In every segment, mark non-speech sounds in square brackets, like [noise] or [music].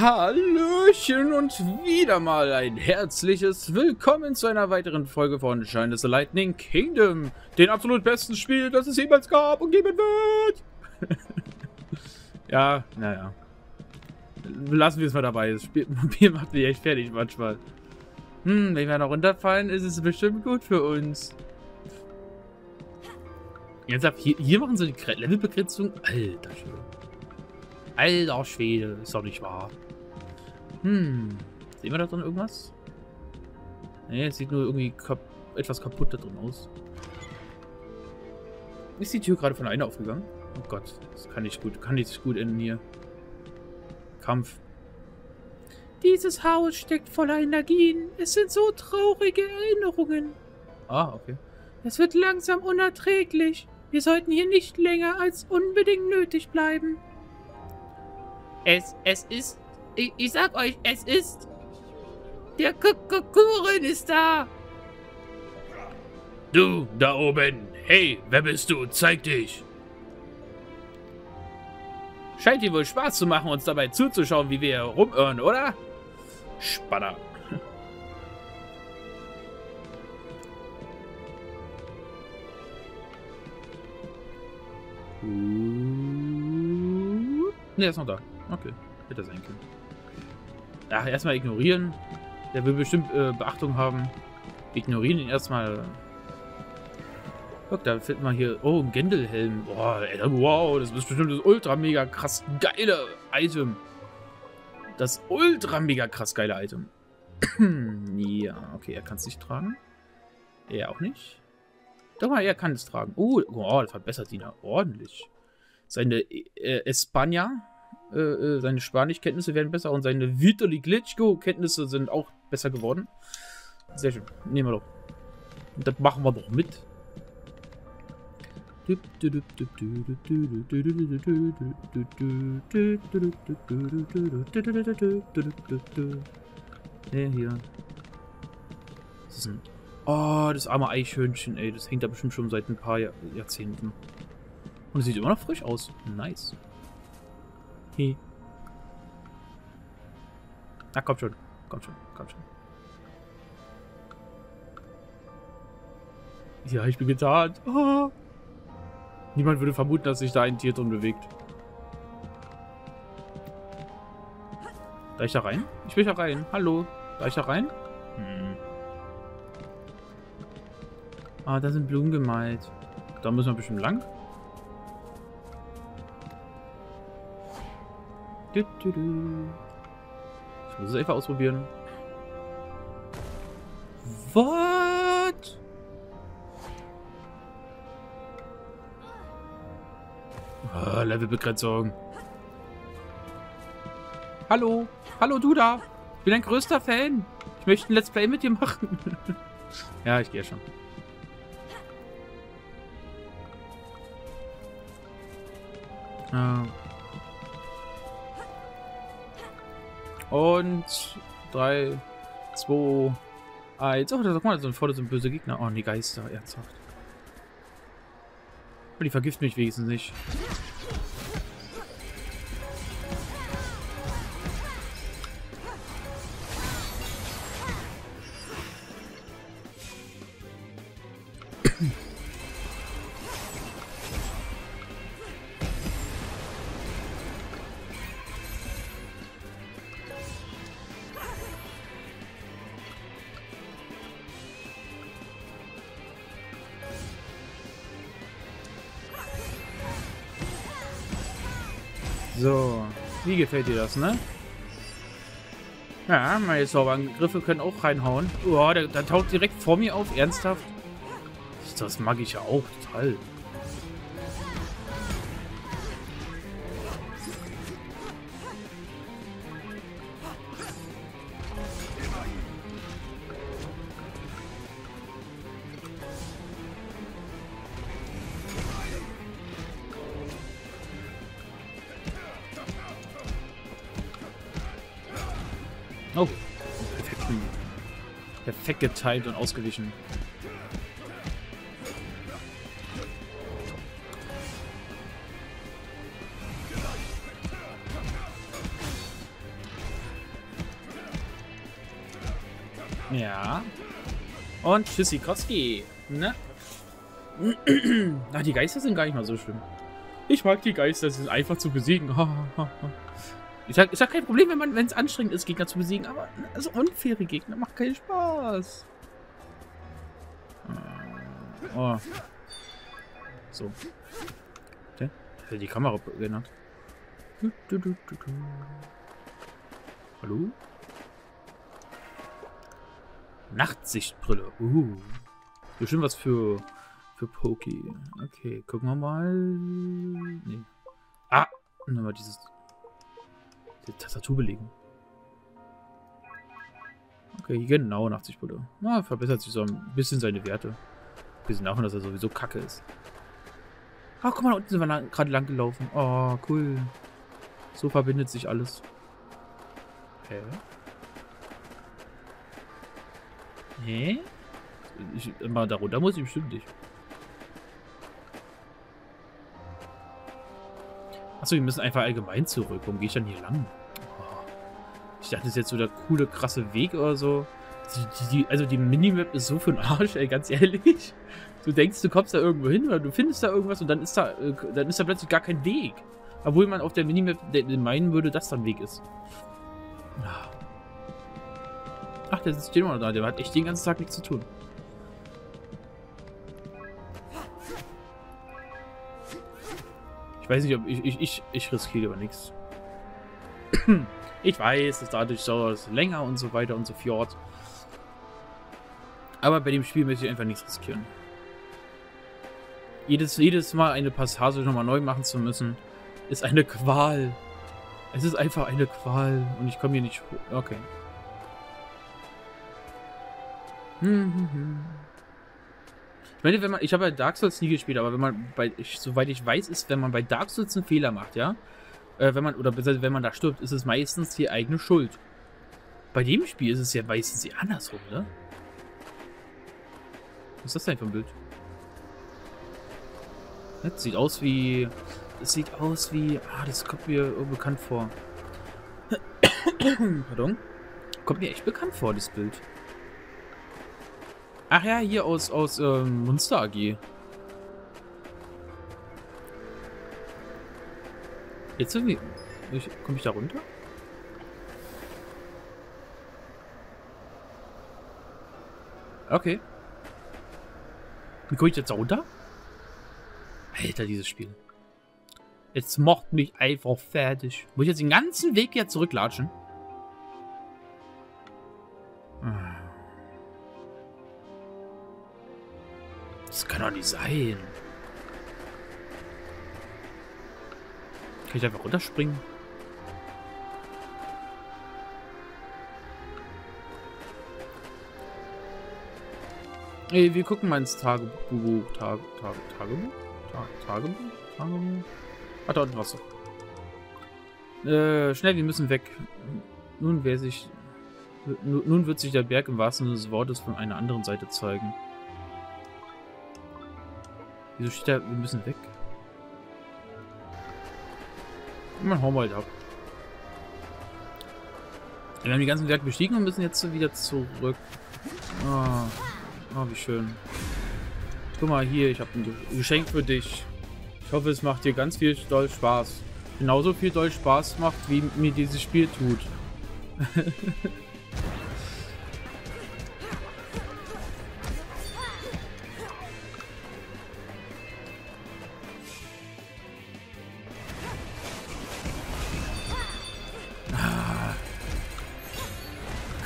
Hallöchen und wieder mal ein herzliches Willkommen zu einer weiteren Folge von Shine the Lightning Kingdom. Den absolut besten Spiel, das es jemals gab und geben wird. [laughs] ja, naja. Lassen wir es mal dabei. [laughs] Das Spiel, macht mich echt fertig manchmal. Hm, wenn wir noch runterfallen, ist es bestimmt gut für uns. Jetzt ab, hier, hier machen sie die Levelbegrenzung. Alter Schwede. Alter Schwede, ist doch nicht wahr. Hm, sehen wir da drin irgendwas? Ne, es sieht nur irgendwie kap etwas kaputt da drin aus. Ist die Tür gerade von einer aufgegangen? Oh Gott, das kann nicht gut, kann nicht gut enden hier. Kampf. Dieses Haus steckt voller Energien. Es sind so traurige Erinnerungen. Ah, okay. Es wird langsam unerträglich. Wir sollten hier nicht länger als unbedingt nötig bleiben. Es, es ist, ich, ich sag euch, es ist, der Kukurin ist da. Du, da oben. Hey, wer bist du? Zeig dich. Scheint dir wohl Spaß zu machen, uns dabei zuzuschauen, wie wir rumirren, oder? Spanner. Ne, er ist noch da. Okay, hätte sein können. Ach, erstmal ignorieren. Der will bestimmt äh, Beachtung haben. Ignorieren ihn erstmal. Guck, da findet man hier... Oh, ein Gendelhelm. Boah, wow, das ist bestimmt das ultra mega krass geile Item. Das ultra mega krass geile Item. [clears throat] ja, okay, er kann es nicht tragen. Er auch nicht. Doch mal, er kann es tragen. Oh, oh das verbessert ihn ja ordentlich. Seine äh, Espanja äh, äh, seine Spanischkenntnisse werden besser und seine Vitali Glitschko-Kenntnisse sind auch besser geworden. Sehr schön. Nehmen wir doch. Und das machen wir doch mit. Ne, hier. Das ist ein Oh, das arme Eichhörnchen, ey. Das hängt da bestimmt schon seit ein paar Jahr Jahrzehnten. Und es sieht immer noch frisch aus. Nice. Hi. Na, komm schon. Komm schon. Komm schon. Ja, ich bin getarnt. Oh. Niemand würde vermuten, dass sich da ein Tier drin bewegt. Da ich da rein? Ich will da rein. Hallo. Da ich da rein? Hm. Ah, da sind Blumen gemalt. Da müssen wir bestimmt lang. Ich muss es einfach ausprobieren. What? Ah, Levelbegrenzung. Hallo. Hallo, du da. Ich bin dein größter Fan. Ich möchte ein Let's Play mit dir machen. [laughs] ja, ich gehe schon. Ah. Und 3, 2, 1. Oh, da guck mal, so ein vorne so ein böser Gegner. Oh, die Geister, ernsthaft. Die vergiften mich wenigstens nicht. So, wie gefällt dir das, ne? Ja, meine Zauberangriffe können auch reinhauen. Oh, der, der taucht direkt vor mir auf, ernsthaft? Das mag ich ja auch total. Hm. Perfekt geteilt und ausgewichen. Ja. Und tschüssi Tschüssikowski. Ne? [clears throat] Ach, die Geister sind gar nicht mal so schlimm. Ich mag die Geister, sie sind einfach zu besiegen ich sag, ich hab kein Problem, wenn es anstrengend ist, Gegner zu besiegen, aber also unfaire Gegner macht keinen Spaß. Oh. So. Okay. Ich die Kamera geändert. Hallo? Nachtsichtbrille. Uh. Bestimmt was für, für Poki. Okay, gucken wir mal. Nee. Ah! Nochmal dieses. Die Tastatur belegen. Okay, genau, Nachtsichtbrille. Na, verbessert sich so ein bisschen seine Werte. Bisschen davon, dass er sowieso kacke ist. Ach, guck mal, da unten sind wir gerade lang gelaufen. Oh, cool. So verbindet sich alles. Hä? Hä? Ich, mal darunter muss ich bestimmt nicht. Achso, wir müssen einfach allgemein zurück. Warum gehe ich dann hier lang? Oh. Ich dachte, das ist jetzt so der coole, krasse Weg oder so. Die, die, also die Minimap ist so für den Arsch, ey, ganz ehrlich. Du denkst, du kommst da irgendwo hin oder du findest da irgendwas und dann ist da, äh, dann ist da plötzlich gar kein Weg. Obwohl man auf der Minimap meinen würde, dass da ein Weg ist. Ach, der sitzt immer da. Der hat echt den ganzen Tag nichts zu tun. Weiß nicht, ob ich, ich, ich, ich riskiere aber nichts. [clears throat] Ich weiß, dass dadurch dauert es länger und so weiter und so fort. Aber bei dem Spiel möchte ich einfach nichts riskieren. Jedes, jedes Mal eine Passage nochmal neu machen zu müssen, ist eine Qual. Es ist einfach eine Qual und ich komme hier nicht hoch. Okay. Ich meine, wenn man, ich habe bei Dark Souls nie gespielt, aber wenn man bei, ich, soweit ich weiß, ist, wenn man bei Dark Souls einen Fehler macht, ja, äh, wenn man, oder wenn man da stirbt, ist es meistens die eigene Schuld. Bei dem Spiel ist es ja meistens die andersrum, ne? Was ist das denn für ein Bild? Das sieht aus wie, das sieht aus wie, ah, das kommt mir bekannt vor. [coughs] Pardon? Kommt mir echt bekannt vor, das Bild. Ach ja, hier aus, aus ähm, Monster AG. Jetzt irgendwie... Komme ich da runter? Okay. Wie komme ich jetzt da runter? Alter, dieses Spiel. Jetzt macht mich einfach fertig. Muss ich jetzt den ganzen Weg hier zurücklatschen? Nicht sein. Kann ich einfach runterspringen? Ey, wir gucken mal ins Tagebuch. Tag, Tag, Tagebuch? Tag, Tagebuch? Tagebuch? Hat da unten Wasser. Äh, schnell, wir müssen weg. Nun, wer sich. Nun wird sich der Berg im wahrsten Sinne des Wortes von einer anderen Seite zeigen. Wieso steht da, wir müssen weg? Man hauen wir halt ab. Wir haben die ganzen Werke bestiegen und müssen jetzt wieder zurück. Oh, oh wie schön. Guck mal hier, ich habe ein Geschenk für dich. Ich hoffe, es macht dir ganz viel doll Spaß. Genauso viel doll Spaß macht, wie mir dieses Spiel tut. [laughs]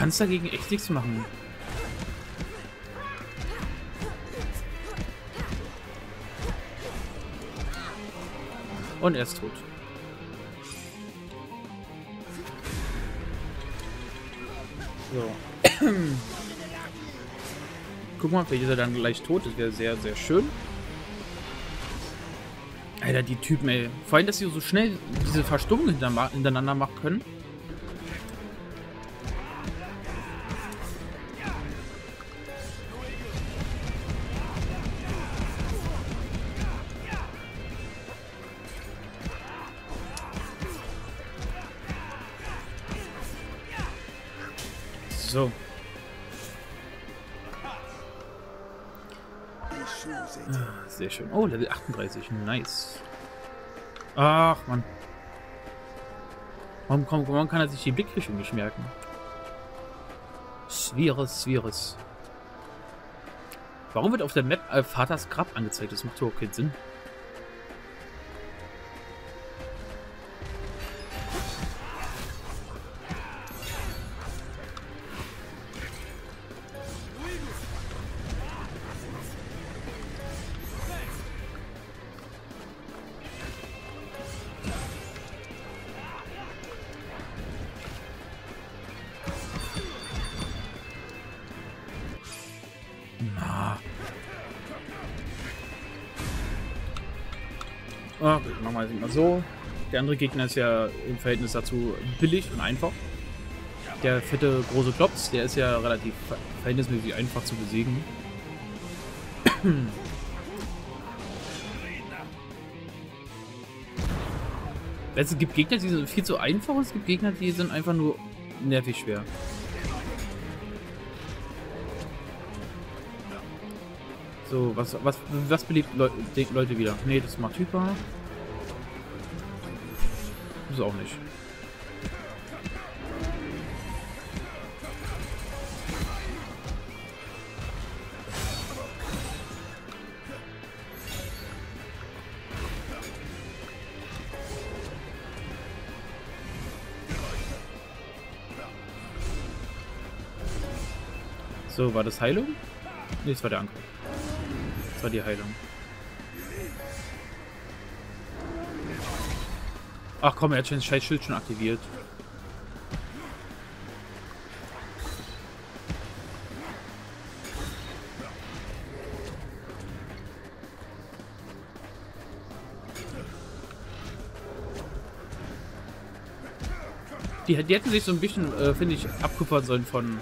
kannst dagegen echt nichts machen. Und er ist tot. So. Guck mal, vielleicht ist er dann gleich tot. Das wäre sehr, sehr schön. Alter, die Typen, ey. Vor allem, dass sie so schnell diese Verstummung hintereinander machen können. So. Ah, sehr schön. Oh, Level 38. Nice. Ach, Mann. Warum, warum, warum kann er sich die Blickrichtung nicht merken? Svirus, Svirus. Warum wird auf der Map äh, Vaters Grab angezeigt? Das macht doch keinen Sinn. Mal so. Der andere Gegner ist ja im Verhältnis dazu billig und einfach. Der fette große Klops, der ist ja relativ ver- verhältnismäßig einfach zu besiegen. [clears throat] Es gibt Gegner, die sind viel zu einfach und es gibt Gegner, die sind einfach nur nervig schwer. So, was, was, was belebt die Leute wieder? Nee, das macht Hyper. Ist auch nicht. So, war das Heilung? Nee, das war der Angriff. Das war die Heilung. Ach komm, er hat schon das scheiß Schild schon aktiviert. Die, die hätten sich so ein bisschen, äh, finde ich, abkupfern sollen von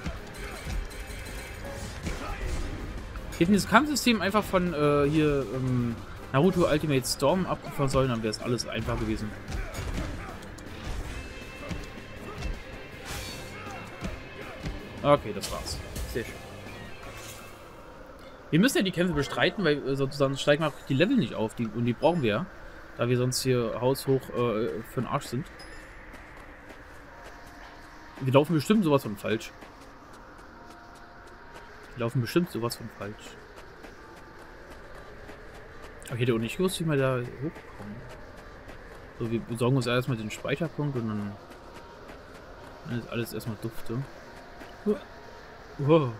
Die hätten das Kampfsystem einfach von äh, hier ähm, Naruto Ultimate Storm abgefahren sollen, dann wäre es alles einfach gewesen. Okay, das war's. Sehr schön. Wir müssen ja die Kämpfe bestreiten, weil äh, sonst steigen wir auch die Level nicht auf. Die, und die brauchen wir ja. Da wir sonst hier haushoch äh, für den Arsch sind. Wir laufen bestimmt sowas von falsch. Die laufen bestimmt sowas von falsch. Aber ich hätte auch nicht gewusst, wie wir da hochkommen. So, wir besorgen uns erstmal den Speicherpunkt und dann, dann ist alles erstmal dufte. Wow.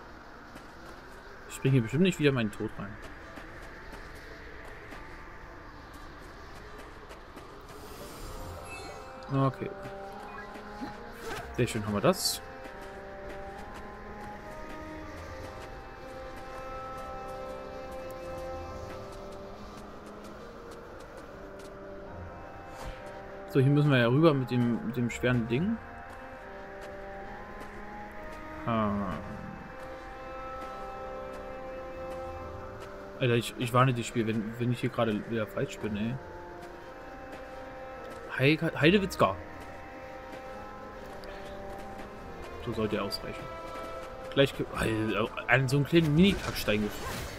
Ich springe hier bestimmt nicht wieder in meinen Tod rein. Okay. Sehr schön haben wir das. So, hier müssen wir ja rüber mit dem, mit dem schweren Ding. Ah. Alter, ich, ich warne das Spiel, wenn, wenn ich hier gerade wieder falsch bin, ey. Heide, Heidewitzka. So sollte er ausreichen. Gleich Alter, an so einen kleinen Mini-Kackstein gefunden.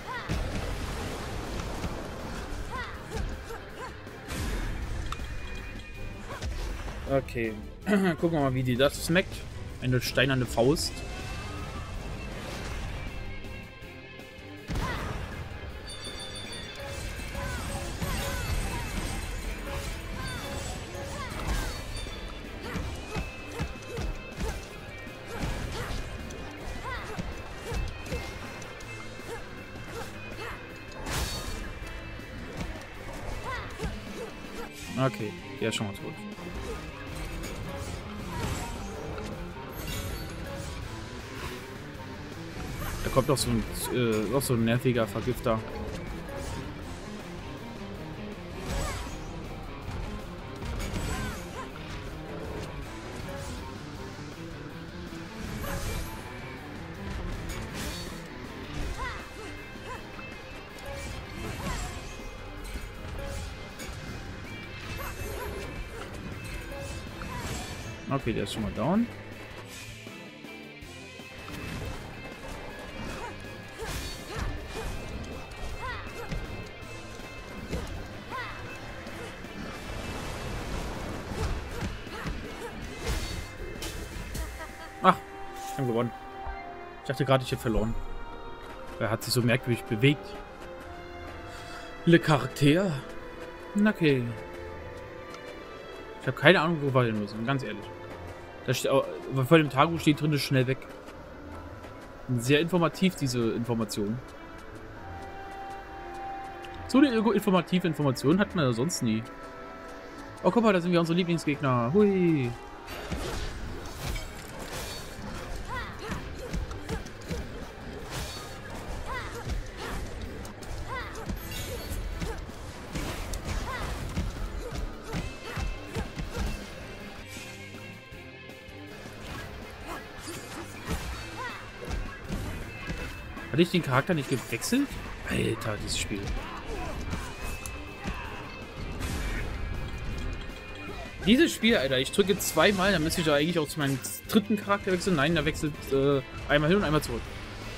Okay. [clears throat] Gucken wir mal, wie die das smackt. Eine steinerne Faust. Okay, der ist schon mal tot. Da kommt noch so ein, äh, so ein nerviger Vergifter. Okay, der ist schon mal down. Ach, ich habe gewonnen. Ich dachte gerade, ich hätte verloren. Er hat sich so merkwürdig bewegt. Le Charakter. Okay. Ich habe keine Ahnung, wo wir hin müssen, ganz ehrlich. Da steht, vor dem Tagebuch steht drin, schnell weg. Sehr informativ, diese Information. So eine informative Information hat man ja sonst nie. Oh, guck mal, da sind wir unsere Lieblingsgegner. Hui. Hatte ich den Charakter nicht gewechselt? Alter, dieses Spiel. Dieses Spiel, Alter, ich drücke zweimal, dann müsste ich ja eigentlich auch zu meinem dritten Charakter wechseln. Nein, der wechselt äh, einmal hin und einmal zurück.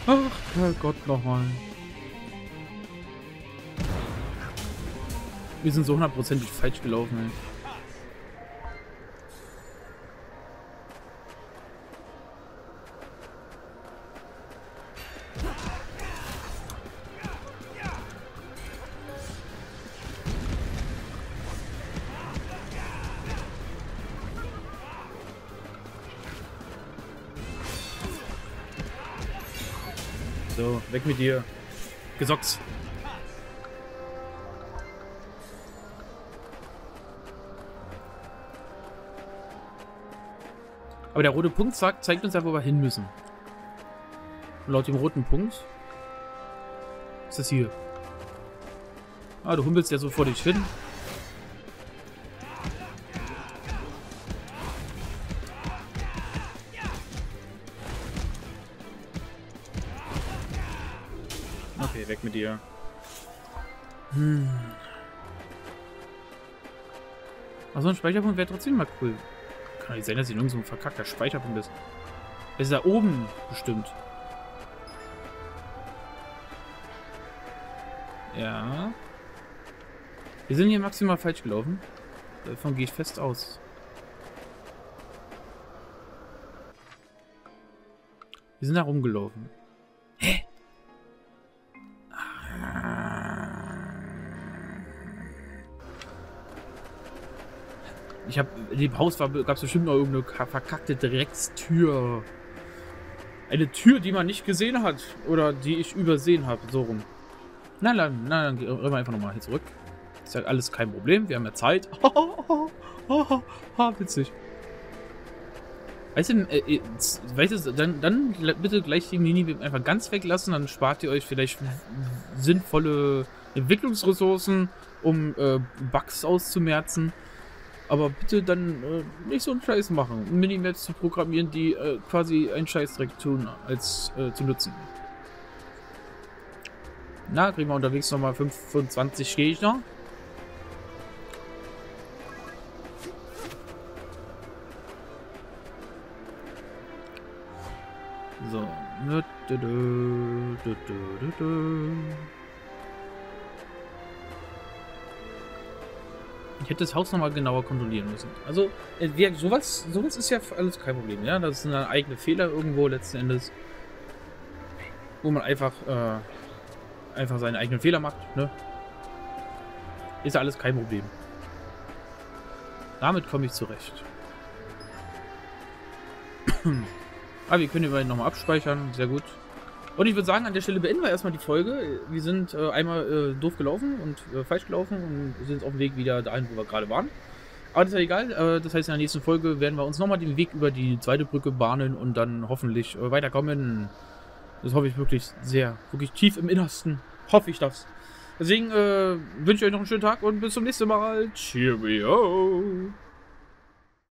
Ach, Herrgott, nochmal. Wir sind so hundertprozentig falsch gelaufen, ey. So, weg mit dir. Gesocks. Aber der rote Punkt sagt, zeigt uns ja, wo wir hin müssen. Und laut dem roten Punkt ist das hier. Ah, du humpelst ja so vor dich hin. Okay, weg mit dir. Hm. Also ein Speicherpunkt wäre trotzdem mal cool. Kann nicht sein, dass in irgendeinem so ein verkackter Speicherpunkt ist. Ist da oben bestimmt. Ja. Wir sind hier maximal falsch gelaufen. Davon gehe ich fest aus. Wir sind da rumgelaufen. Ich habe in dem Haus gab es bestimmt noch irgendeine ka- verkackte Dreckstür. Eine Tür, die man nicht gesehen hat. Oder die ich übersehen habe. So rum. Nein, nein, nein, dann gehen wir einfach nochmal hier zurück. Ist ja alles kein Problem. Wir haben ja Zeit. [laughs] ha, witzig. Weißt du, äh, äh, weißt du, dann, dann bitte gleich die Mini einfach ganz weglassen, dann spart ihr euch vielleicht sinnvolle Entwicklungsressourcen, um äh, Bugs auszumerzen. Aber bitte dann äh, nicht so einen Scheiß machen. Minimaps zu programmieren, die äh, quasi einen Scheißdreck tun, als äh, zu nutzen. Na, kriegen wir unterwegs nochmal 25 Gegner. So. Ich hätte das Haus nochmal genauer kontrollieren müssen. Also, äh, wir, sowas, sowas ist ja alles kein Problem, ja. Das sind dann eigene Fehler irgendwo letzten Endes. Wo man einfach, äh, einfach seinen eigenen Fehler macht, ne? Ist alles kein Problem. Damit komme ich zurecht. Aber [clears throat] wir können immerhin nochmal abspeichern. Sehr gut. Und ich würde sagen, an der Stelle beenden wir erstmal die Folge. Wir sind äh, einmal äh, doof gelaufen und äh, falsch gelaufen und sind auf dem Weg wieder dahin, wo wir gerade waren. Aber das ist ja egal. Äh, das heißt, in der nächsten Folge werden wir uns nochmal den Weg über die zweite Brücke bahnen und dann hoffentlich äh, weiterkommen. Das hoffe ich wirklich sehr. Wirklich tief im Innersten hoffe ich das. Deswegen äh, wünsche ich euch noch einen schönen Tag und bis zum nächsten Mal. Cheerio!